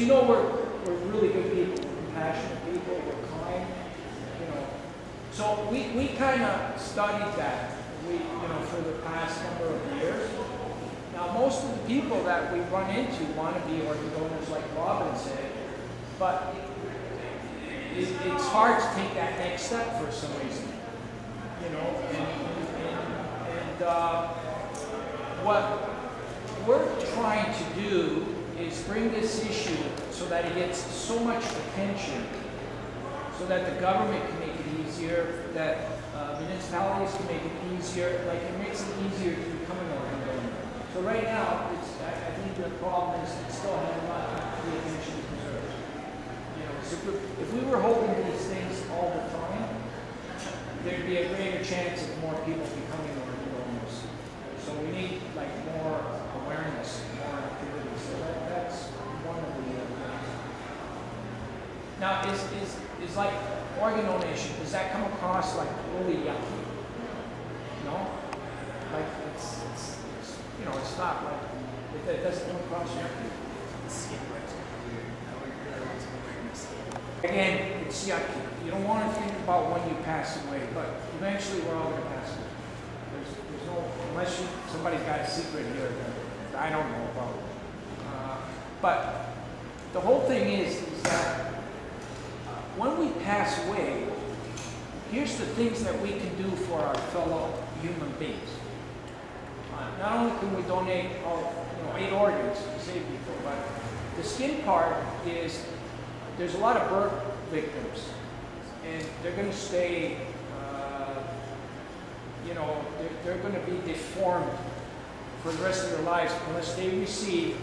you know we're, we're really good people, compassionate people, we're kind, you know. So we, we kind of studied that, we, you know, for the past number of years. Now, most of the people that we run into want to be organ donors like Robin said, but it, it's hard to take that next step for some reason, you know, and, and, and uh, what we're trying to do is bring this issue so that it gets so much attention, so that the government can make it easier, that uh, municipalities can make it easier, like it makes it easier to become an organ donor. So right now, it's, I, I think the problem is it still has not the attention deserves. You know, so if we, were holding these things all the time, there'd be a greater chance of more people becoming organ donors. So we need like more awareness, more activity. So that, that's one of the uh, things. Now, is, is, is like organ donation, does that come across like really yucky? No? Like it's, it's, it's you know, it's not like, it, it doesn't come across yucky. Again, it's yucky. You don't want to think about when you pass away, but eventually we're all going to pass away. There's, there's no, unless you, somebody's got a secret here that I don't know about. Uh, but the whole thing is, when we pass away, here's the things that we can do for our fellow human beings. Uh, not only can we donate all, you know, eight organs to save people, but the skin part is there's a lot of birth victims, and they're going to stay, uh, you know, they're, they're going to be deformed for the rest of their lives unless they receive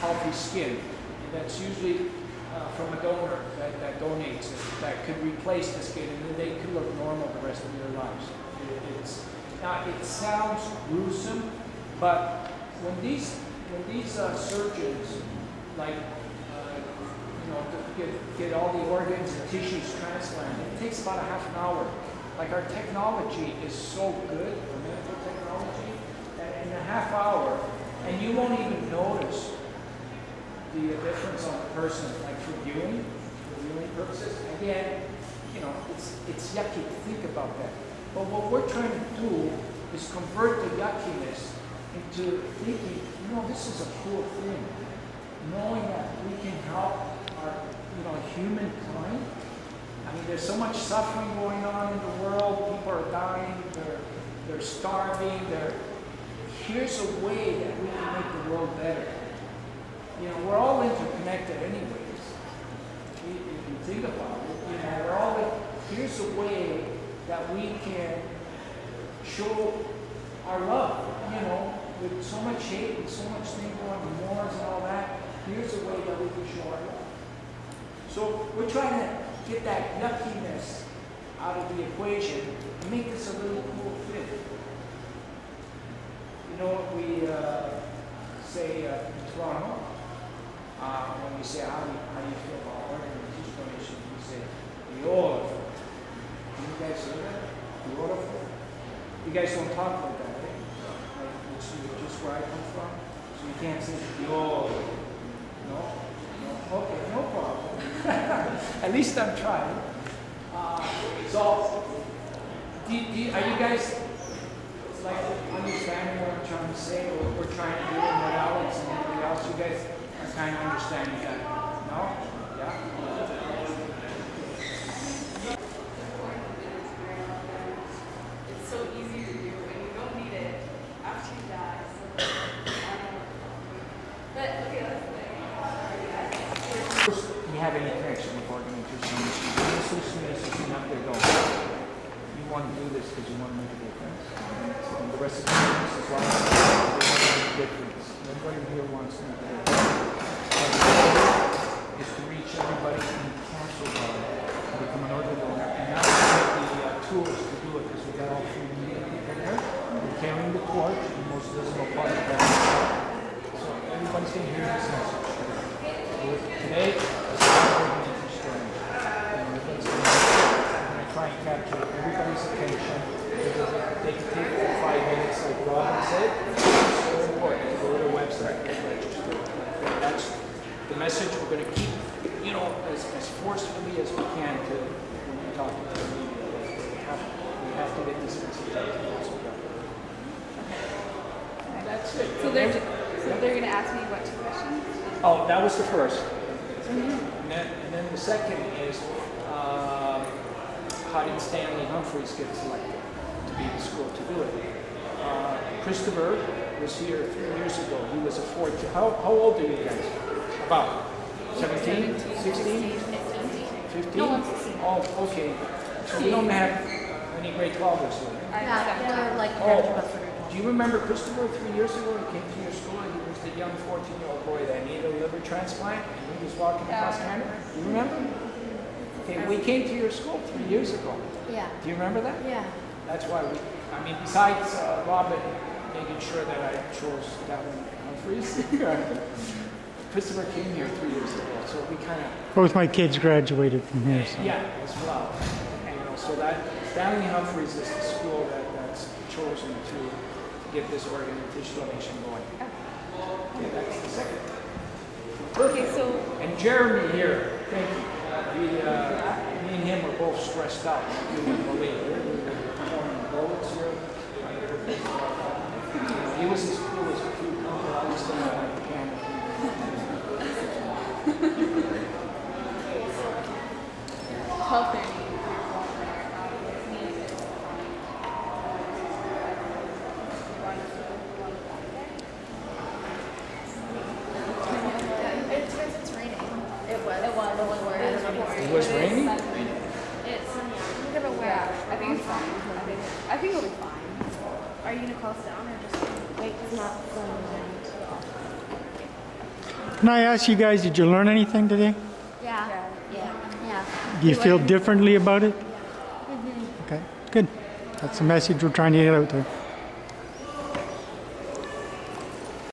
healthy skin. And that's usually uh, from a donor that, that donates it, that could replace the skin, and then they could look normal the rest of their lives. It- it's, now, it sounds gruesome, but when these, when these uh, surgeons, like, uh, you know, get, get all the organs and tissues transplanted, it takes about a half an hour. Like our technology is so good, medical technology, that in a half hour, and you won't even notice the difference on the person, like for viewing, for viewing purposes. Again, you know, it's, it's yucky to think about that. But what we're trying to do is convert the yuckiness into thinking, you know, this is a cool thing. Knowing that we can help our, you know, humankind. I mean, there's so much suffering going on in the world. People are dying. They're, they're starving. They're, here's a way that we can make the world better. You know, we're all interconnected anyways. If you- think about it, you know, we're all, here's a way that we can show our love, you know, with so much hate and so much thing going on, wars and all that, here's a way that we can show our love. So we're trying to get that yuckiness out of the equation and make this a really cool thing. You know what we uh, say uh, in Toronto? Uh, when we say how do you, how do you feel about organ and tissue donation, we say beautiful. Can you guys say that? Beautiful. You guys don't talk like that, right? Like, which is just where I come from. So you can't say beautiful. No? No? Okay, no problem. At least I'm trying. Uh, so, do, do, are you guys like understanding what I'm trying to say, or what we're trying to do, and what Alex and everybody else, you guys are kind of understanding that? No? Yeah. It's so easy to do and you don't need it after you die. So I don't. But okay, let's First, you have any connection with organization issues, this is this is not their goal. You want to do this because you want to make a difference. And the rest of the business is why they want to a difference. Nobody here wants to make a difference. Is to reach everybody in Castlegar to become an organ donor. And now we have the uh, tools to do it because we got all three media people there. We're carrying the torch and most visible part of that. So to hear this message. Today, it's not going to be strange. And we're going to try and capture everybody's attention. They can take five minutes, like Robin said. It's so important to go to the website and register. That's the message we're going to keep, you know, as, as forcefully as we can to, when we talk to the media. We have, we have to get this message out to who. That's it. So they're so they're gonna ask me what two questions? Oh, that was the 1st And then, and then the second is, um, how did Stanley Humphries get selected to be the school to do it? Uh, Christopher was here three years ago. He was a fourth. How, how old are you guys? About 17, 16, 15? No, 16. Oh, okay. So we don't have any grade 12ers here. Yeah, they're like Oh, graduates for do you remember Christopher three years ago? He came to your school and he was the young 14 year old boy that needed a liver transplant and he was walking across Canada. Do you remember? Okay, we came to your school three years ago. Yeah, Do you remember that? yeah. That's why we, I mean, besides uh, Robin making sure that I chose Stanley Humphries, Christopher came here three years ago, so we kind of Both my kids graduated from here. So. yeah, as well. And, you know, so that Stanley Humphries is the school that, that's chosen to get this organization donation going. Okay, that's the second. Okay, so And Jeremy here, thank you. We, uh, me and him were both stressed out. You wouldn't believe it. We were pouring bullets here. He was, he was a few, I was standing on the camera. twelve thirty. It's because it's raining. It was. It was. It was. It was raining? It's. I'm gonna wear. Yeah, I think it's fine. I think I think it'll be fine. Are you gonna close down or just wait? It's not sunny. Can I ask you guys, did you learn anything today? Yeah. Yeah. Yeah. Do you feel differently about it? Mm-hmm. Okay, good. That's the message we're trying to get out there.